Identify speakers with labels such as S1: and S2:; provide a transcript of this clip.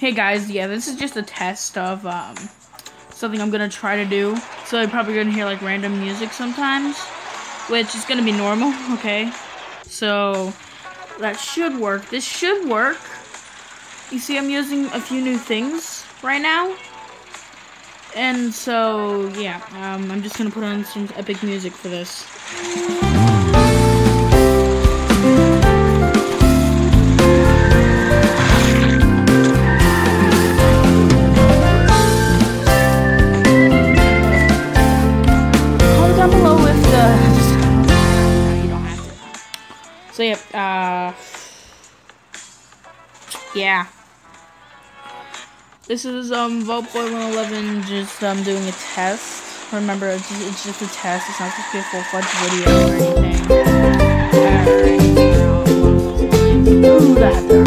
S1: Hey guys, yeah, this is just a test of um, something I'm gonna try to do. So you're probably gonna hear like random music sometimes, which is gonna be normal, okay? So that should work. This should work. You see, I'm using a few new things right now. And so, yeah, um, I'm just gonna put on some epic music for this. Yeah, uh. Yeah. This is um Vaultboy 111 just um doing a test. Remember, it's just, it's just a test. It's not supposed to be a full-fledged video or anything. Anything along. Ooh, that.